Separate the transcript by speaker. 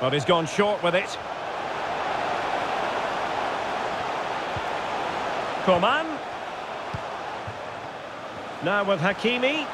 Speaker 1: But he's gone short with it. Coman. Now with Hakimi.